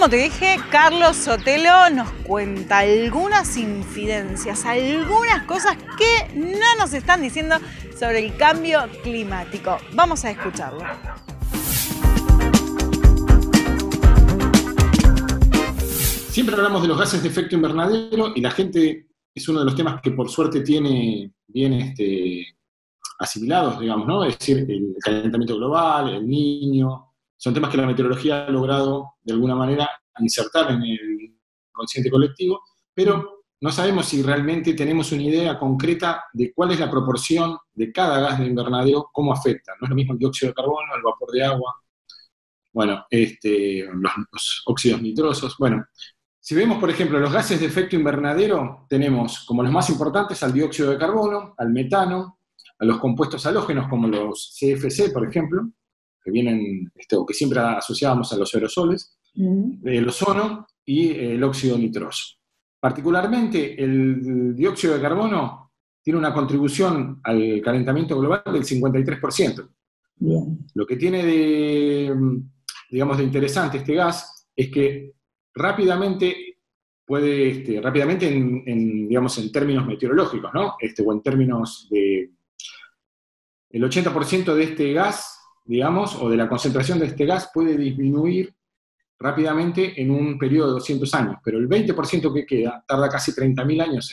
como te dije, Carlos Sotelo nos cuenta algunas infidencias, algunas cosas que no nos están diciendo sobre el cambio climático. Vamos a escucharlo. Siempre hablamos de los gases de efecto invernadero y la gente es uno de los temas que por suerte tiene bien este, asimilados, digamos, ¿no? Es decir, el calentamiento global, el niño, son temas que la meteorología ha logrado de alguna manera insertar en el consciente colectivo, pero no sabemos si realmente tenemos una idea concreta de cuál es la proporción de cada gas de invernadero, cómo afecta. No es lo mismo el dióxido de carbono, el vapor de agua, bueno, este, los, los óxidos nitrosos. Bueno, si vemos, por ejemplo, los gases de efecto invernadero, tenemos como los más importantes al dióxido de carbono, al metano, a los compuestos halógenos como los CFC, por ejemplo, que vienen, este, o que siempre asociábamos a los aerosoles, el ozono y el óxido nitroso. Particularmente el dióxido de carbono tiene una contribución al calentamiento global del 53%. Lo que tiene de, digamos, de interesante este gas es que rápidamente puede, este, rápidamente en, digamos, en términos meteorológicos, ¿no? Este, o en términos de... El 80% de este gas digamos, o de la concentración de este gas puede disminuir rápidamente en un periodo de 200 años, pero el 20% que queda tarda casi 30.000 años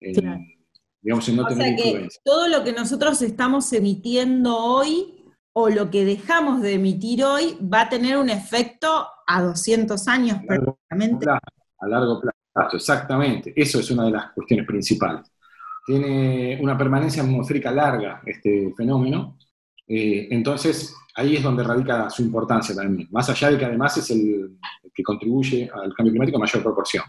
en, digamos, en no o tener sea que todo lo que nosotros estamos emitiendo hoy o lo que dejamos de emitir hoy va a tener un efecto a 200 años prácticamente. A largo plazo, exactamente. Eso es una de las cuestiones principales. Tiene una permanencia atmosférica larga este fenómeno, eh, entonces, ahí es donde radica su importancia también, más allá de que además es el, que contribuye al cambio climático en mayor proporción.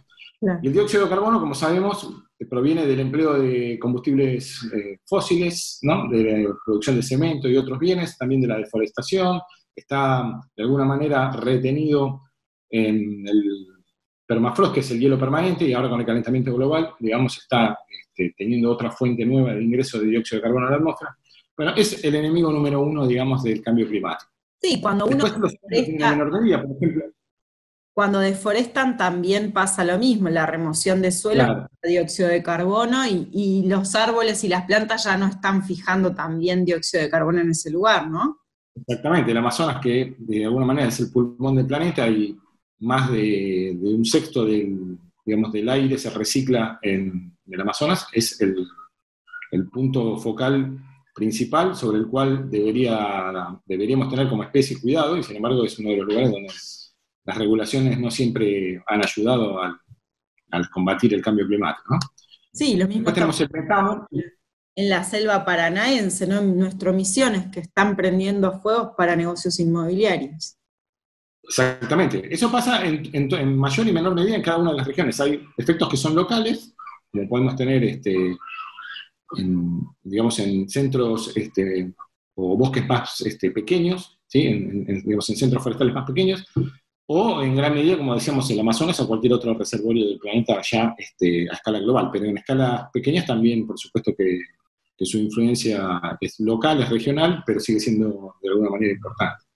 Y el dióxido de carbono, como sabemos, eh, proviene del empleo de combustibles eh, fósiles, de la producción de cemento y otros bienes, también de la deforestación, está de alguna manera retenido en el permafrost, que es el hielo permanente, y ahora con el calentamiento global, digamos, está este, teniendo otra fuente nueva de ingreso de dióxido de carbono a la atmósfera. Bueno, es el enemigo número uno, digamos, del cambio climático. Sí, cuando uno deforesta, por ejemplo. Cuando deforestan también pasa lo mismo, la remoción de suelo, dióxido de carbono, y, los árboles y las plantas ya no están fijando también dióxido de carbono en ese lugar, ¿no? Exactamente, el Amazonas, que de alguna manera es el pulmón del planeta y más de, un sexto del, digamos, del aire se recicla en el Amazonas, es el, el punto focal principal sobre el cual debería, deberíamos tener como especie cuidado, y sin embargo es uno de los lugares donde las regulaciones no siempre han ayudado al, combatir el cambio climático. ¿no? Sí, lo mismo tenemos el en la selva paranaense, ¿no? en nuestras misiones que están prendiendo fuegos para negocios inmobiliarios. Exactamente. Eso pasa en, en, mayor y menor medida en cada una de las regiones. Hay efectos que son locales, como podemos tener este, en, digamos, en centros este, o bosques más este, pequeños, ¿sí? en, digamos, en centros forestales más pequeños, o en gran medida, como decíamos, el Amazonas o cualquier otro reservorio del planeta ya este, a escala global, pero en escalas pequeñas también, por supuesto que, que su influencia es local, es regional, pero sigue siendo de alguna manera importante.